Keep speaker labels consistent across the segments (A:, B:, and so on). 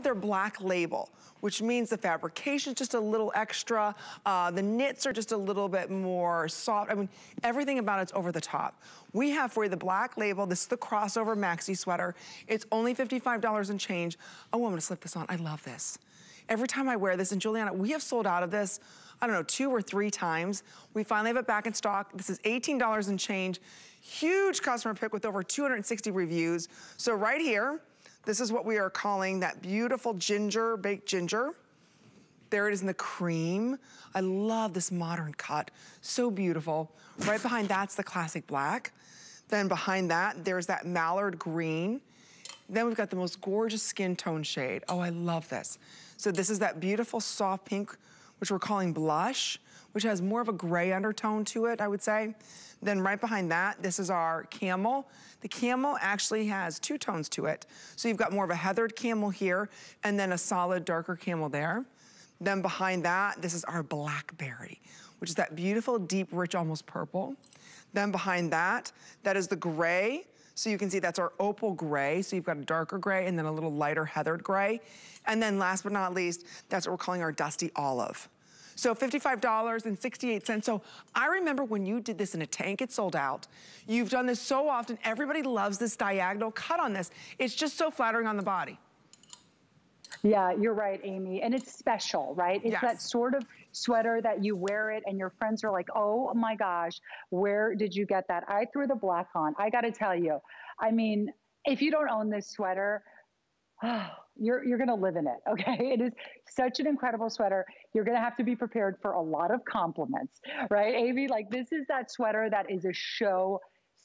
A: have their black label which means the fabrication is just a little extra. Uh, the knits are just a little bit more soft. I mean, everything about it's over the top. We have for you the black label. This is the crossover maxi sweater. It's only $55 and change. Oh, I'm gonna slip this on. I love this. Every time I wear this, and Giuliana, we have sold out of this, I don't know, two or three times. We finally have it back in stock. This is $18 and change. Huge customer pick with over 260 reviews. So right here, this is what we are calling that beautiful ginger, baked ginger. There it is in the cream. I love this modern cut. So beautiful. Right behind that's the classic black. Then behind that, there's that mallard green. Then we've got the most gorgeous skin tone shade. Oh, I love this. So this is that beautiful soft pink, which we're calling blush, which has more of a gray undertone to it, I would say. Then right behind that, this is our camel. The camel actually has two tones to it. So you've got more of a heathered camel here and then a solid darker camel there. Then behind that, this is our blackberry, which is that beautiful, deep, rich, almost purple. Then behind that, that is the gray. So you can see that's our opal gray. So you've got a darker gray and then a little lighter heathered gray. And then last but not least, that's what we're calling our dusty olive. So $55.68. So I remember when you did this in a tank, it sold out. You've done this so often. Everybody loves this diagonal cut on this. It's just so flattering on the body.
B: Yeah, you're right, Amy. And it's special, right? It's yes. that sort of sweater that you wear it and your friends are like, oh my gosh, where did you get that? I threw the black on. I got to tell you, I mean, if you don't own this sweater, you're you're going to live in it okay? It is such an incredible sweater. You're going to have to be prepared for a lot of compliments right? Amy like this is that sweater that is a show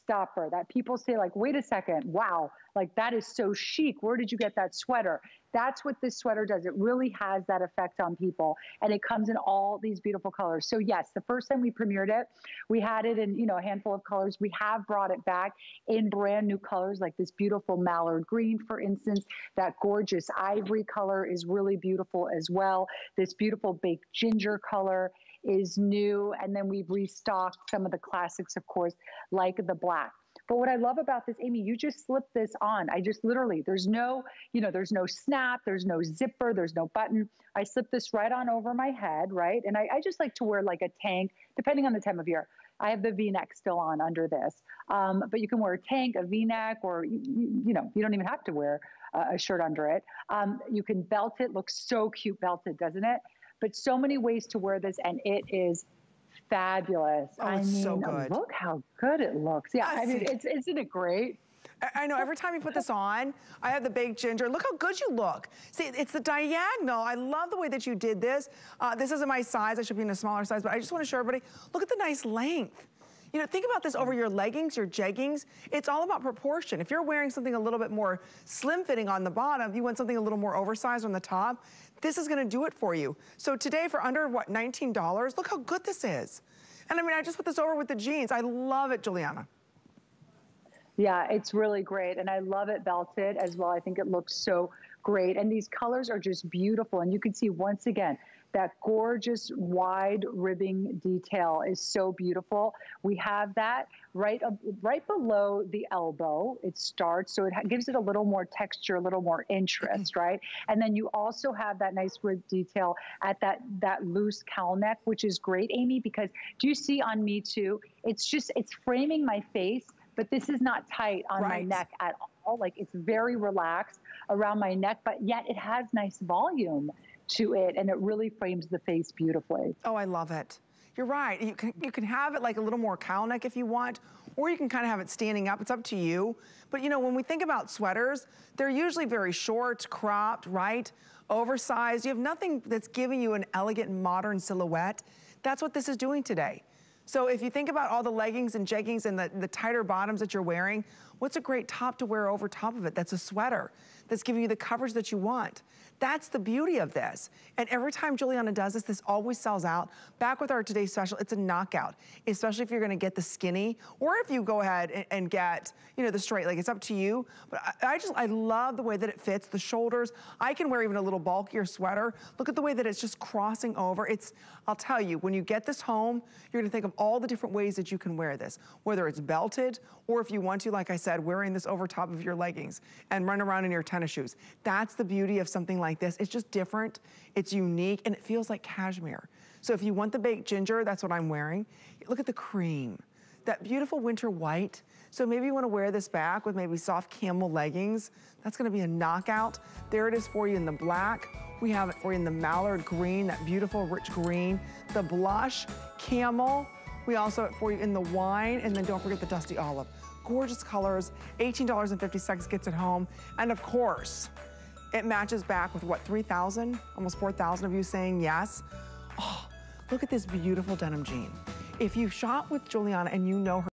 B: stopper that people say like wait a second wow like that is so chic where did you get that sweater that's what this sweater does. It really has that effect on people. And it comes in all these beautiful colors. So yes, the first time we premiered it, we had it in, you know, a handful of colors. We have brought it back in brand new colors, like this beautiful mallard green, for instance. That gorgeous ivory color is really beautiful as well. This beautiful baked ginger color is new. And then we've restocked some of the classics, of course, like the black. But what I love about this, Amy, you just slip this on. I just literally, there's no, you know, there's no snap, there's no zipper, there's no button. I slip this right on over my head, right? And I, I just like to wear like a tank, depending on the time of year. I have the V-neck still on under this, um, but you can wear a tank, a V-neck, or you, you, know, you don't even have to wear a, shirt under it. Um, you can belt it. Looks so cute belted, doesn't it? But so many ways to wear this, and it is fabulous.
A: Oh, I
B: mean,
A: so good.
B: look how good it looks. Yeah, I, I mean, it's, isn't it great?
A: I know every time you put this on, I have the baked ginger. Look how good you look. See, it's the diagonal. I love the way that you did this. Uh, this isn't my size. I should be in a smaller size, but I just want to show everybody, look at the nice length. You know, think about this over your leggings, your jeggings. It's all about proportion. If you're wearing something a little bit more slim fitting on the bottom, you want something a little more oversized on the top, this is gonna do it for you. So today for under, what, $19, look how good this is. And I mean, I just put this over with the jeans. I love it, Giuliana.
B: Yeah, it's really great. And I love it belted as well. I think it looks so great. And these colors are just beautiful. And you can see once again, that gorgeous wide ribbing detail is so beautiful. We have that right, uh, right below the elbow. It starts, so it gives it a little more texture, a little more interest, mm-hmm. right? And then you also have that nice rib detail at that, that loose cowl neck, which is great, Amy, because do you see on me too? It's just, it's framing my face, but this is not tight on right. my neck at all. Like it's very relaxed around my neck, but yet it has nice volume to it and it really frames the face beautifully.
A: Oh, I love it. You're right. You can, you can have it like a little more cowl neck if you want, or you can kind of have it standing up. It's up to you. But you know, when we think about sweaters, they're usually very short, cropped, right? Oversized. You have nothing that's giving you an elegant, modern silhouette. That's what this is doing today. So if you think about all the leggings and jeggings and the, the tighter bottoms that you're wearing, what's a great top to wear over top of it? That's a sweater that's giving you the coverage that you want. That's the beauty of this. And every time Giuliana does this, this always sells out. Back with our today's special, it's a knockout, especially if you're gonna get the skinny, or if you go ahead and, and get, you know, the straight leg, it's up to you. But I, I, just, I love the way that it fits, the shoulders. I can wear even a little bulkier sweater. Look at the way that it's just crossing over. It's, I'll tell you, when you get this home, you're gonna think of all the different ways that you can wear this, whether it's belted, or if you want to, like I said, wearing this over top of your leggings and run around in your tennis shoes. That's the beauty of something like this. It's just different, it's unique, and it feels like cashmere. So if you want the baked ginger, that's what I'm wearing. Look at the cream, that beautiful winter white. So maybe you wanna wear this back with maybe soft camel leggings. That's gonna be a knockout. There it is for you in the black. We have it for you in the mallard green, that beautiful rich green. The blush, camel. We also have it for you in the wine, and then don't forget the dusty olive. Gorgeous colors, $18.50 gets it home. And of course, it matches back with what, 3,000? Almost 4,000 of you saying yes. Oh, look at this beautiful denim jean. If you shop with Giuliana and you know her,